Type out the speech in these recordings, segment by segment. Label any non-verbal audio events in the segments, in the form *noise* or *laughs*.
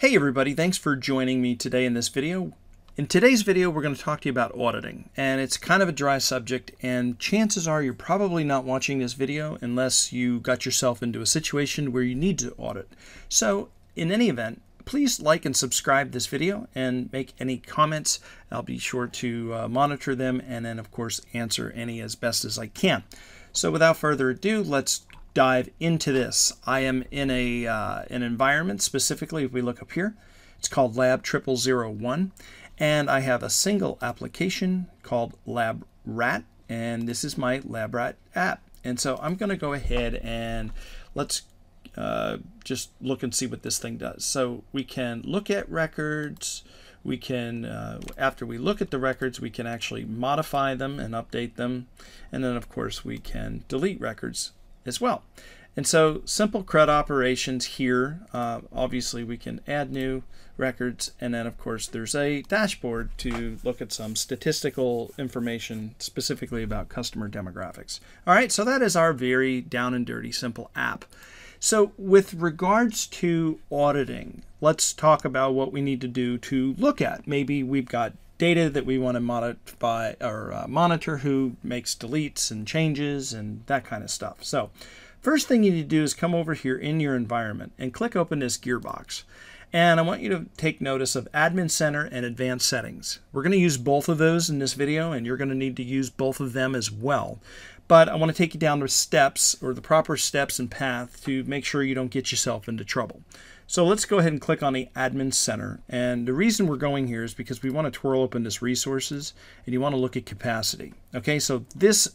Hey everybody, thanks for joining me today in this video. In today's video, we're going to talk to you about auditing, and it's kind of a dry subject, and chances are you're probably not watching this video unless you got yourself into a situation where you need to audit. So, in any event, please like and subscribe this video and make any comments. I'll be sure to uh, monitor them and then, of course, answer any as best as I can. So, without further ado, let's dive into this. I am in a uh, an environment specifically. If we look up here, it's called Lab 0001, and I have a single application called Lab Rat, and this is my Lab Rat app. And so I'm going to go ahead and let's uh, just look and see what this thing does. So we can look at records. We can, uh, after we look at the records, we can actually modify them and update them. And then, of course, we can delete records as well. And so simple CRUD operations here, uh, obviously we can add new records and then of course there's a dashboard to look at some statistical information specifically about customer demographics. All right, so that is our very down and dirty simple app. So with regards to auditing, let's talk about what we need to do to look at. Maybe we've got data that we want to modify or uh, monitor who makes deletes and changes and that kind of stuff. So first thing you need to do is come over here in your environment and click open this gearbox. And I want you to take notice of Admin Center and Advanced Settings. We're going to use both of those in this video, and you're going to need to use both of them as well. But I want to take you down the steps, or the proper steps and path, to make sure you don't get yourself into trouble. So let's go ahead and click on the Admin Center. And the reason we're going here is because we want to twirl open this resources and you want to look at capacity. Okay, so this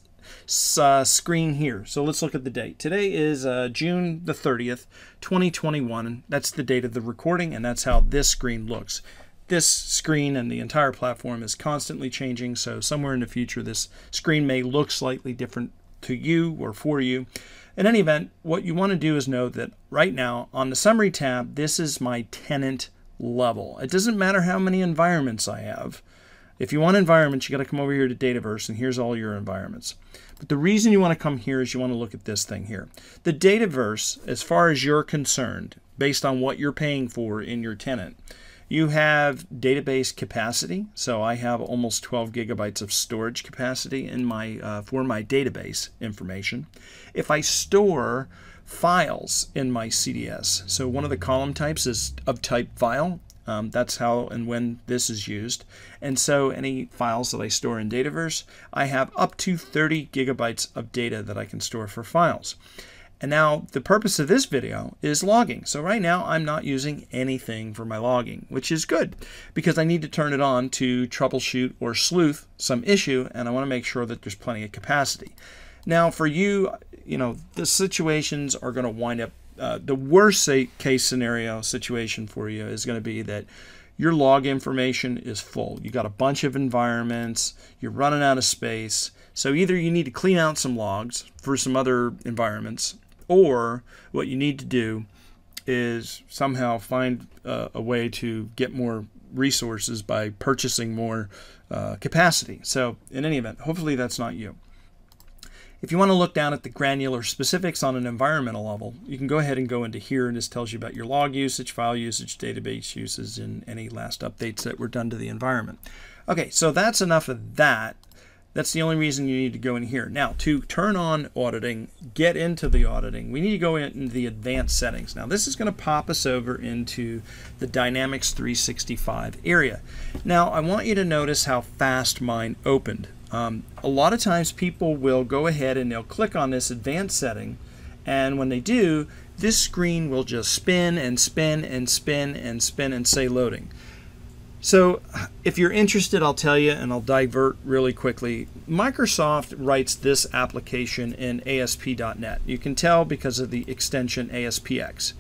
uh, screen here. So let's look at the date. Today is uh, June the 30th, 2021. That's the date of the recording and that's how this screen looks. This screen and the entire platform is constantly changing. So somewhere in the future, this screen may look slightly different to you or for you. In any event, what you want to do is know that right now on the summary tab, this is my tenant level. It doesn't matter how many environments I have. If you want environments, you got to come over here to Dataverse, and here's all your environments. But the reason you want to come here is you want to look at this thing here. The Dataverse, as far as you're concerned, based on what you're paying for in your tenant, you have database capacity. So I have almost 12 gigabytes of storage capacity in my uh, for my database information. If I store files in my CDS, so one of the column types is of type file. Um, that's how and when this is used. And so any files that I store in Dataverse, I have up to 30 gigabytes of data that I can store for files. And now the purpose of this video is logging. So right now I'm not using anything for my logging, which is good because I need to turn it on to troubleshoot or sleuth some issue and I want to make sure that there's plenty of capacity. Now for you, you know, the situations are going to wind up, uh, the worst case scenario situation for you is going to be that your log information is full. You got a bunch of environments, you're running out of space. So either you need to clean out some logs for some other environments or what you need to do is somehow find uh, a way to get more resources by purchasing more uh, capacity. So in any event, hopefully that's not you. If you want to look down at the granular specifics on an environmental level, you can go ahead and go into here and this tells you about your log usage, file usage, database uses, and any last updates that were done to the environment. Okay, so that's enough of that. That's the only reason you need to go in here. Now, to turn on auditing, get into the auditing, we need to go into the advanced settings. Now, this is going to pop us over into the Dynamics 365 area. Now, I want you to notice how fast mine opened. Um, a lot of times people will go ahead and they'll click on this advanced setting, and when they do, this screen will just spin and spin and spin and spin and say loading. So if you're interested, I'll tell you, and I'll divert really quickly. Microsoft writes this application in ASP.NET. You can tell because of the extension ASPX.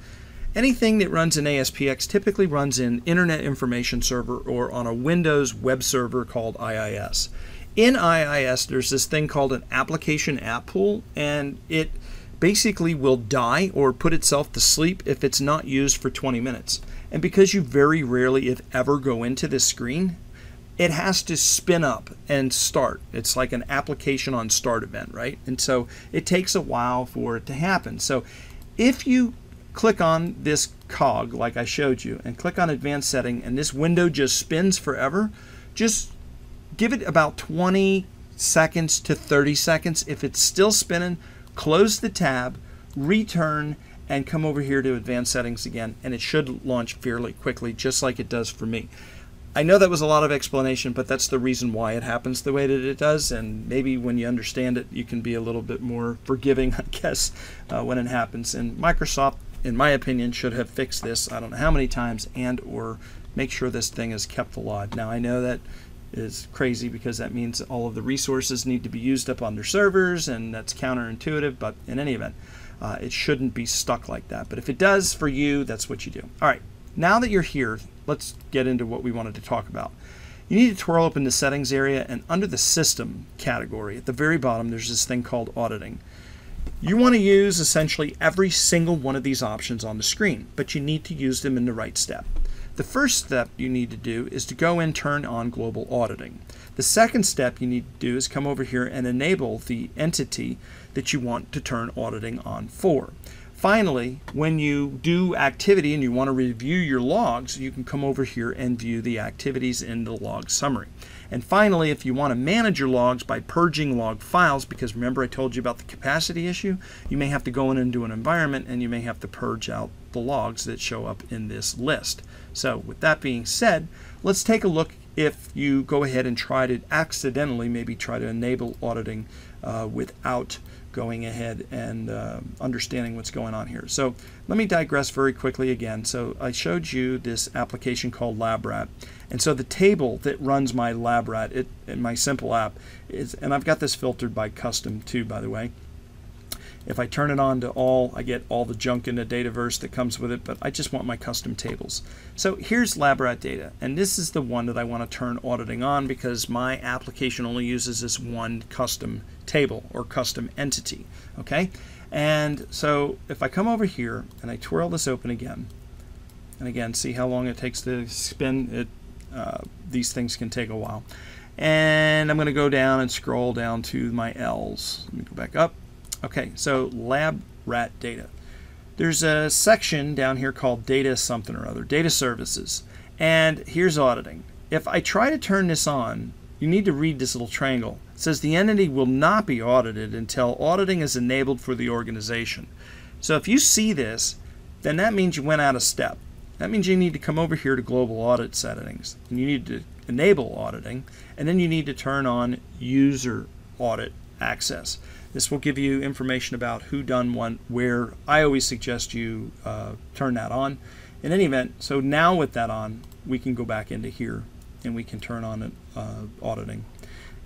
Anything that runs in ASPX typically runs in Internet Information Server or on a Windows web server called IIS. In IIS, there's this thing called an application app pool, and it basically will die or put itself to sleep if it's not used for 20 minutes. And because you very rarely, if ever, go into this screen, it has to spin up and start. It's like an application on start event, right? And so it takes a while for it to happen. So if you click on this cog like I showed you and click on advanced setting and this window just spins forever, just give it about 20 seconds to 30 seconds. If it's still spinning, close the tab, return, and come over here to advanced settings again, and it should launch fairly quickly, just like it does for me. I know that was a lot of explanation, but that's the reason why it happens the way that it does, and maybe when you understand it, you can be a little bit more forgiving, *laughs* I guess, uh, when it happens. And Microsoft, in my opinion, should have fixed this, I don't know how many times, and or make sure this thing is kept alive. Now, I know that is crazy because that means all of the resources need to be used up on their servers, and that's counterintuitive, but in any event, uh, it shouldn't be stuck like that. But if it does for you, that's what you do. All right, now that you're here, let's get into what we wanted to talk about. You need to twirl open the settings area and under the system category at the very bottom there's this thing called auditing. You want to use essentially every single one of these options on the screen, but you need to use them in the right step. The first step you need to do is to go and turn on global auditing. The second step you need to do is come over here and enable the entity that you want to turn auditing on for. Finally, when you do activity and you want to review your logs, you can come over here and view the activities in the log summary. And finally, if you want to manage your logs by purging log files, because remember I told you about the capacity issue, you may have to go in and do an environment and you may have to purge out the logs that show up in this list. So with that being said, let's take a look if you go ahead and try to accidentally maybe try to enable auditing uh, without going ahead and uh, understanding what's going on here. So let me digress very quickly again. So I showed you this application called LabRat. And so the table that runs my LabRat, it, in my simple app, is, and I've got this filtered by custom too, by the way. If I turn it on to all, I get all the junk in the Dataverse that comes with it, but I just want my custom tables. So here's LabRat data, and this is the one that I want to turn auditing on because my application only uses this one custom table or custom entity, okay? And so if I come over here and I twirl this open again, and again, see how long it takes to spin, it, uh, these things can take a while. And I'm going to go down and scroll down to my L's. Let me go back up Okay, so lab rat data. There's a section down here called data something or other, data services. And here's auditing. If I try to turn this on, you need to read this little triangle. It says the entity will not be audited until auditing is enabled for the organization. So if you see this, then that means you went out of step. That means you need to come over here to global audit settings and you need to enable auditing and then you need to turn on user audit access. This will give you information about who done what, where. I always suggest you uh, turn that on. In any event, so now with that on, we can go back into here and we can turn on uh, auditing.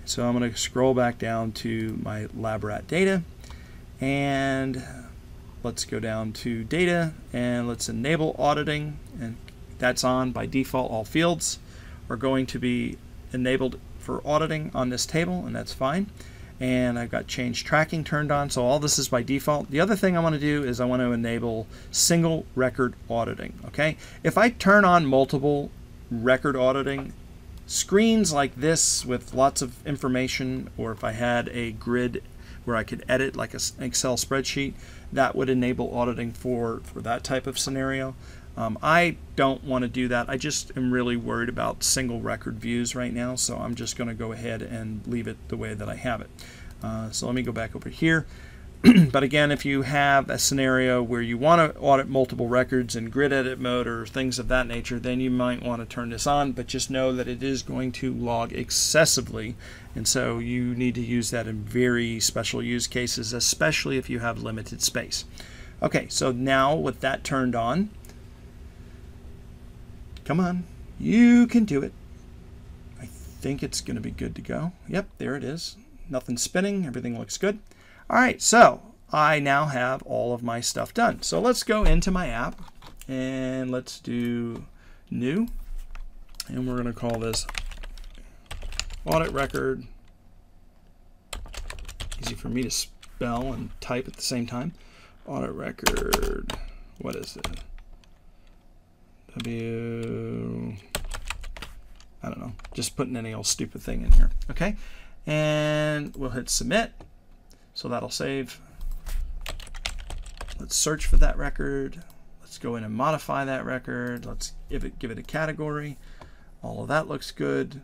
So I'm going to scroll back down to my LabRat data and let's go down to data and let's enable auditing and that's on by default all fields are going to be enabled for auditing on this table and that's fine and I've got change tracking turned on so all this is by default. The other thing I want to do is I want to enable single record auditing okay? If I turn on multiple record auditing screens like this with lots of information or if I had a grid where I could edit like an Excel spreadsheet that would enable auditing for for that type of scenario um, I don't want to do that. I just am really worried about single record views right now, so I'm just going to go ahead and leave it the way that I have it. Uh, so let me go back over here. *clears throat* but again, if you have a scenario where you want to audit multiple records in grid edit mode or things of that nature, then you might want to turn this on, but just know that it is going to log excessively, and so you need to use that in very special use cases, especially if you have limited space. Okay, so now with that turned on, Come on. You can do it. I think it's going to be good to go. Yep, there it is. Nothing spinning. Everything looks good. All right, so I now have all of my stuff done. So let's go into my app and let's do new. And we're going to call this audit record. Easy for me to spell and type at the same time. Audit record. What is it? W, uh, I don't know, just putting any old stupid thing in here. Okay, and we'll hit submit. So that'll save. Let's search for that record. Let's go in and modify that record. Let's give it, give it a category. All of that looks good.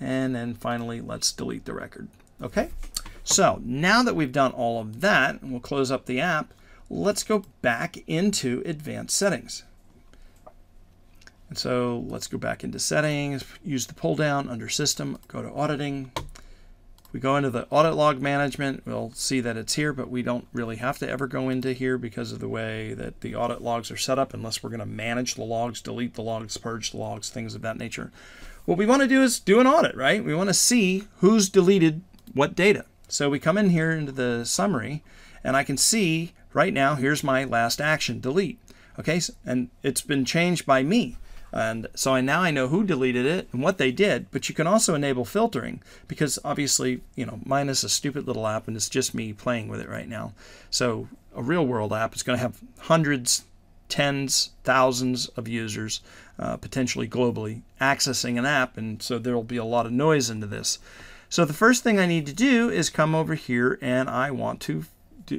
And then finally, let's delete the record. Okay, so now that we've done all of that, and we'll close up the app, let's go back into advanced settings. And so let's go back into settings, use the pull down under system, go to auditing. If we go into the audit log management, we'll see that it's here, but we don't really have to ever go into here because of the way that the audit logs are set up, unless we're going to manage the logs, delete the logs, purge the logs, things of that nature. What we want to do is do an audit, right? We want to see who's deleted what data. So we come in here into the summary, and I can see right now, here's my last action, delete. Okay, and it's been changed by me. And so I now I know who deleted it and what they did, but you can also enable filtering because obviously, you know, mine is a stupid little app and it's just me playing with it right now. So a real world app is going to have hundreds, tens, thousands of users, uh, potentially globally, accessing an app. And so there'll be a lot of noise into this. So the first thing I need to do is come over here and I want to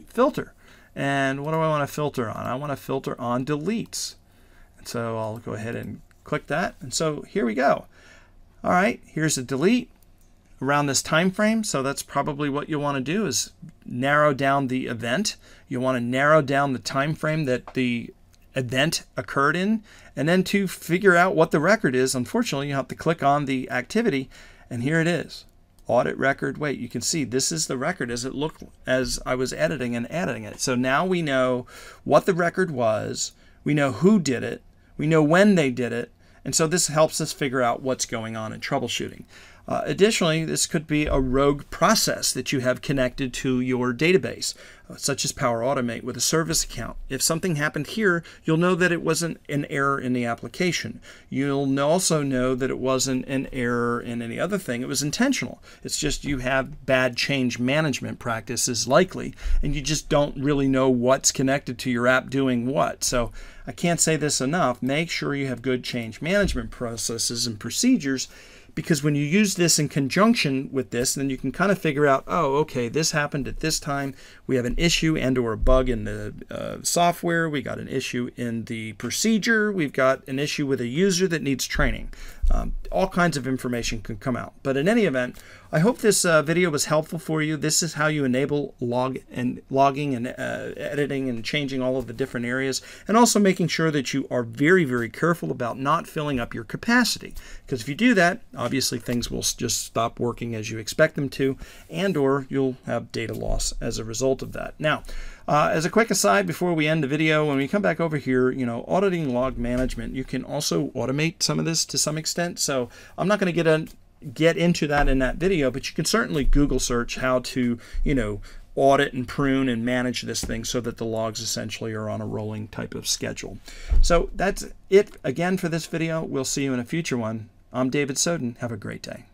filter. And what do I want to filter on? I want to filter on deletes. And so I'll go ahead and click that. And so here we go. All right, here's a delete around this time frame. So that's probably what you'll want to do is narrow down the event. You'll want to narrow down the time frame that the event occurred in. And then to figure out what the record is, unfortunately, you have to click on the activity. And here it is. Audit record. Wait, you can see this is the record as it looked as I was editing and editing it. So now we know what the record was. We know who did it. We know when they did it, and so this helps us figure out what's going on in troubleshooting. Uh, additionally, this could be a rogue process that you have connected to your database, uh, such as Power Automate with a service account. If something happened here, you'll know that it wasn't an error in the application. You'll also know that it wasn't an error in any other thing. It was intentional. It's just you have bad change management practices likely, and you just don't really know what's connected to your app doing what. So I can't say this enough. Make sure you have good change management processes and procedures because when you use this in conjunction with this, then you can kind of figure out, oh, okay, this happened at this time. We have an issue and or a bug in the uh, software. We got an issue in the procedure. We've got an issue with a user that needs training. Um, all kinds of information can come out. But in any event, I hope this uh, video was helpful for you. This is how you enable log and logging and uh, editing and changing all of the different areas, and also making sure that you are very, very careful about not filling up your capacity. Because if you do that, obviously things will just stop working as you expect them to, and or you'll have data loss as a result of that. Now, uh, as a quick aside before we end the video, when we come back over here, you know, auditing log management, you can also automate some of this to some extent. So I'm not going to get a, get into that in that video, but you can certainly Google search how to, you know, audit and prune and manage this thing so that the logs essentially are on a rolling type of schedule. So that's it again for this video. We'll see you in a future one. I'm David Soden. Have a great day.